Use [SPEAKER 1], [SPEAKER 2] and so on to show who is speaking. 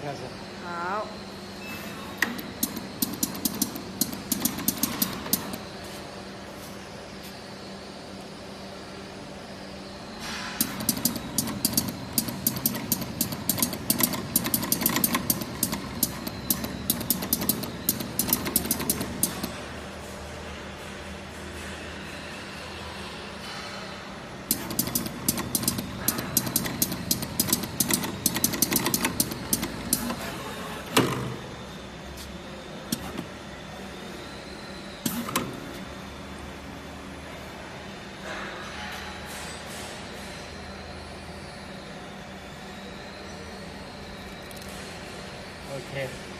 [SPEAKER 1] 开始。
[SPEAKER 2] 好。
[SPEAKER 1] Okay.